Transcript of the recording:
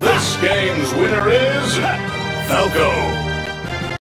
This game's winner is Falco.